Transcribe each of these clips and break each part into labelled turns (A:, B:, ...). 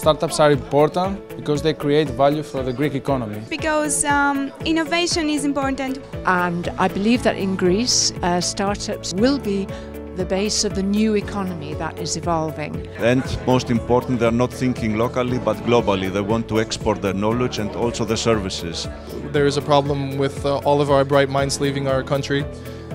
A: Startups are important because they create value for the Greek economy.
B: Because um, innovation is important.
C: And I believe that in Greece, uh, startups will be the base of the new economy that is evolving.
D: And most important, they're not thinking locally but globally. They want to export their knowledge and also their services.
E: There is a problem with uh, all of our bright minds leaving our country.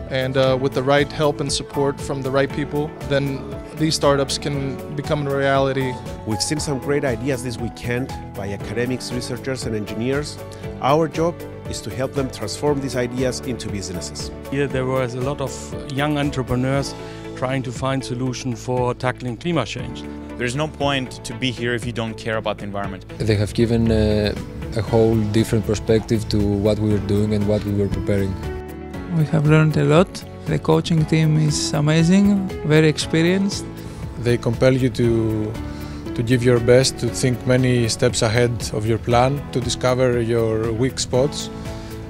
E: And uh, with the right help and support from the right people, then these startups can become a reality.
F: We've seen some great ideas this weekend by academics, researchers, and engineers. Our job is to help them transform these ideas into businesses.
G: Here there was a lot of young entrepreneurs trying to find solutions for tackling climate change.
H: There's no point to be here if you don't care about the environment.
I: They have given uh, a whole different perspective to what we were doing and what we were preparing.
J: We have learned a lot. The coaching team is amazing, very experienced.
A: They compel you to to give your best, to think many steps ahead of your plan, to discover your weak spots,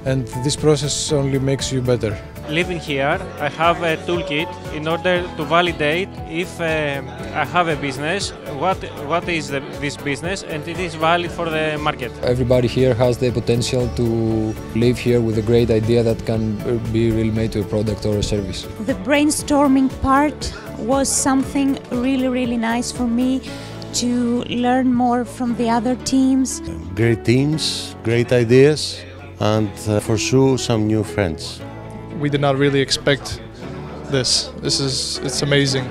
A: and this process only makes you better.
K: Living here, I have a toolkit in order to validate if uh, I have a business, what what is the, this business, and it is valid for the market.
I: Everybody here has the potential to live here with a great idea that can be really made to a product or a service.
L: The brainstorming part was something really, really nice for me to learn more from the other teams.
M: Great teams, great ideas, and uh, for sure some new friends.
E: We did not really expect this. This is it's amazing.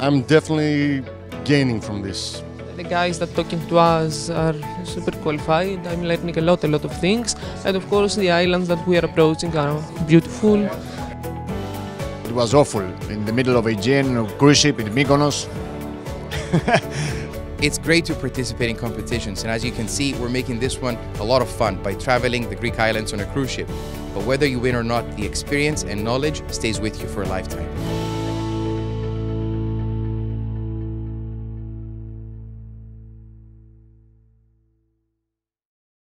N: I'm definitely gaining from this.
O: The guys that talking to us are super qualified. I'm learning a lot, a lot of things, and of course the islands that we are approaching are beautiful.
P: It was awful in the middle of Aegean cruise ship in Mykonos.
Q: It's great to participate in competitions, and as you can see, we're making this one a lot of fun by traveling the Greek islands on a cruise ship. But whether you win or not, the experience and knowledge stays with you for a lifetime.